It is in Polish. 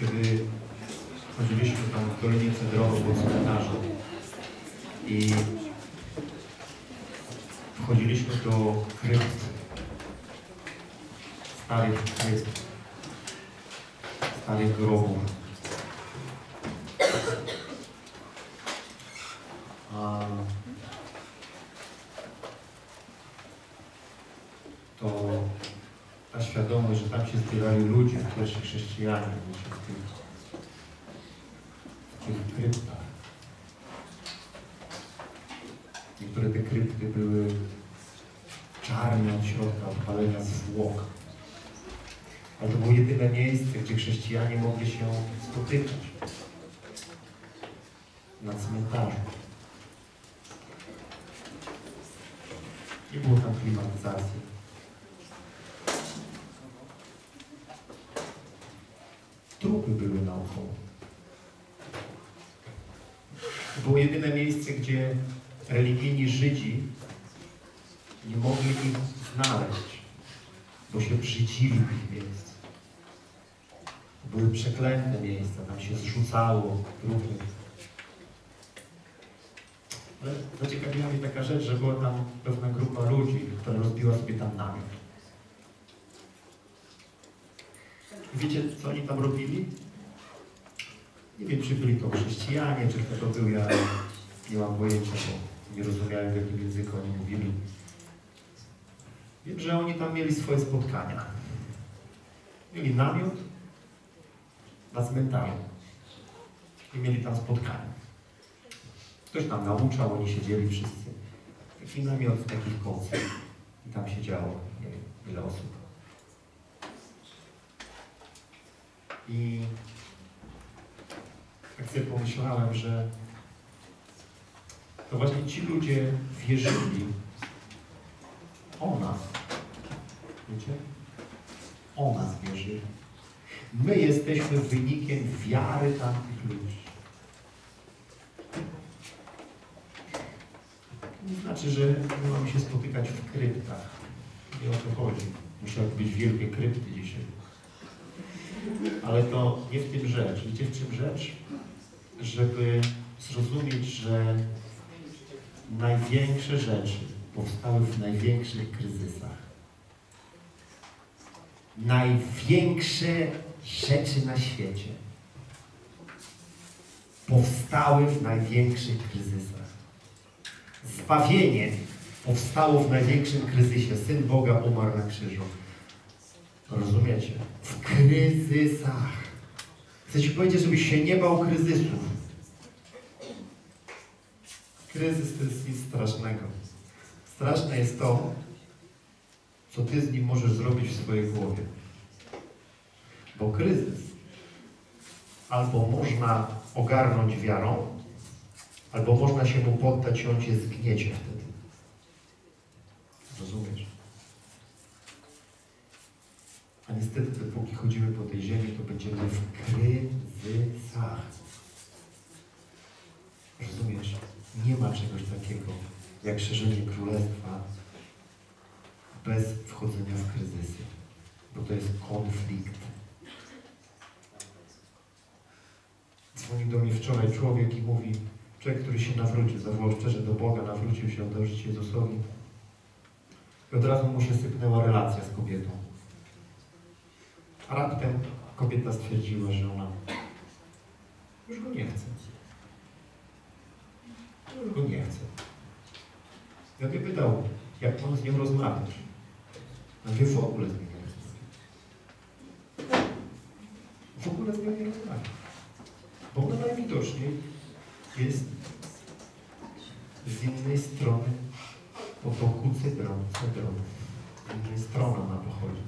kiedy chodziliśmy tam w Dolinie Cedrowo po cmentarzu i wchodziliśmy do krypt, starych krypt, starych grobów. A to świadomość, że tam się zbierali ludzie, pierwsi chrześcijanie, w tych, w tych kryptach. Niektóre te krypty były czarne od środka, od palenia zwłok. Ale to było jedyne miejsce, gdzie chrześcijanie mogli się spotykać. Na cmentarzu. Nie było tam klimatyzacji. To było jedyne miejsce, gdzie religijni Żydzi nie mogli ich znaleźć, bo się brzydzili tych miejsc. To były przeklęte miejsca, tam się zrzucało trupy. Ale zaciekawiła mnie taka rzecz, że była tam pewna grupa ludzi, która rozbiła sobie tam namiot. Wiecie, co oni tam robili? Nie wiem, czy byli to chrześcijanie, czy kto to był, ja nie mam pojęcia, bo nie rozumiałem, w jakim języku oni mówili. Wiem, że oni tam mieli swoje spotkania. Mieli namiot na cmentarzu. I mieli tam spotkania. Ktoś tam nauczał, oni siedzieli wszyscy. Taki namiot, takich kołców. I tam siedziało, nie wiem, ile osób. I sobie pomyślałem, że to właśnie ci ludzie wierzyli o nas. Wiecie? O nas wierzyli. My jesteśmy wynikiem wiary tamtych ludzi. Nie znaczy, że my mamy się spotykać w kryptach. Nie o to chodzi. Muszą być wielkie krypty dzisiaj. Ale to nie w tym rzecz. Wiecie w czym rzecz? Żeby zrozumieć, że największe rzeczy powstały w największych kryzysach. Największe rzeczy na świecie powstały w największych kryzysach. Zbawienie powstało w największym kryzysie. Syn Boga umarł na krzyżu. Rozumiecie? W kryzysach. Chcę Ci powiedzieć, żebyś się nie bał kryzysów. Kryzys to jest nic strasznego. Straszne jest to, co Ty z nim możesz zrobić w swojej głowie. Bo kryzys albo można ogarnąć wiarą, albo można się mu poddać i on Cię zgniecie wtedy. Rozumiesz? A niestety, dopóki chodzimy po tej ziemi, to będziemy w kryzysach. Rozumiesz? Nie ma czegoś takiego jak szerzenie królestwa bez wchodzenia w kryzysy, bo to jest konflikt. Dzwonił do mnie wczoraj człowiek i mówi, człowiek, który się nawrócił, zawołał szczerze do Boga, nawrócił się, oddał życie Jezusowi. I od razu mu się sypnęła relacja z kobietą. A raptem kobieta stwierdziła, że ona już go nie chce. Go nie chce. Ja mnie pytał, jak mam z nią rozmawiać. A wie w ogóle z nią nie rozmawia. W ogóle z nią nie rozmawia. Bo ona najwidoczniej jest z innej strony po boku cedronu. cedronu. Z innej strony ona pochodzi.